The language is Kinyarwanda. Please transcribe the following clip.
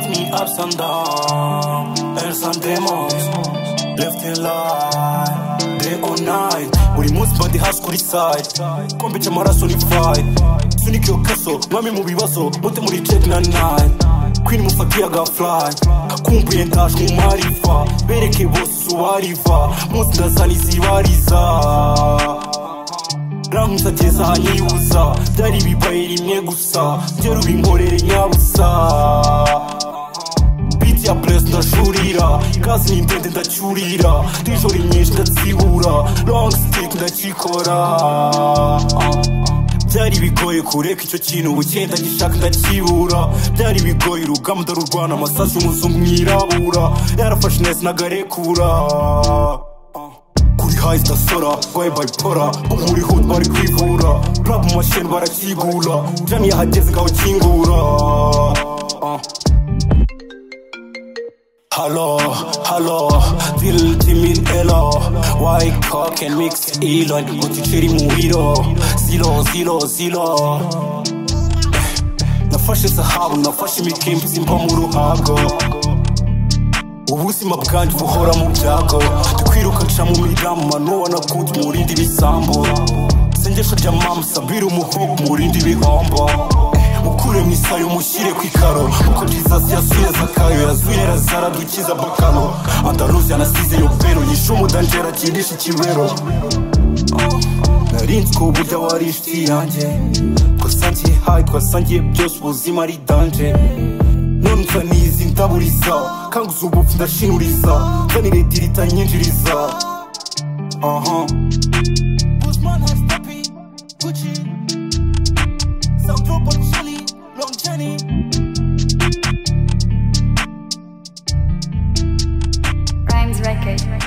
many ups and downs, and some demons, left in line, day or night. Buri munsi mba ndi hasi kuri side, kombe cy'amaraso ni fight. Sunika iyo kaso, mwami mu bibazo, bote muri check na night. Queen mufatiye aga fly, kumbuye ndaje mu marifa, bereke bose uwariva, munsi ndazana izibariza. ramusageza ahanyibuza byari bibaye rimwe gusa ngera ubinkorere nyabusa biti ya press ndashurira gazi ni ndende ndacyurira nijoro nyinshi ndatsibura long stick ndakikora byari bigoye kureka icyo kintu ubu cyenda gishaka ndakibura byari bigoye urugamba ndarurwana amasasu umuzungu mwirabura yarafashe neza nagarekura kuri high ndasora baye bayipora ubu muri hood bari kwivura rap mu mashini barakigura jani yahageze ngaho kingura uh. Hello, hello, till timin elo. White cock and mix Elon Uticeri muhiro Zilo, zilo, zilo Nafashe zahabu, nafashe imikimbi simba mu ruhago ubuzima bwanjye buhora mu byago. Tukwiruka nca mu miramu mano wanakundi murindi bisambo. Sengesho rya mama sabira umuhogo murindi bihombo. Mukure mu isayo mushyire ku ikaro. Uko jesus yasuye zakayo yazuye razara dukiza bakano andaruzi yanasize yopero yishe umudanjera akirisha ikibero. Narinzi ko burya wari inshuti yanjye. Twasangiye hayi twasangiye byose ubuzima ari danje. None nsa nizi ndaburiza kanguza ubupfu ndashinuriza. Nzanire dirita nyinjiriza. Aha. money. Rhymes Record.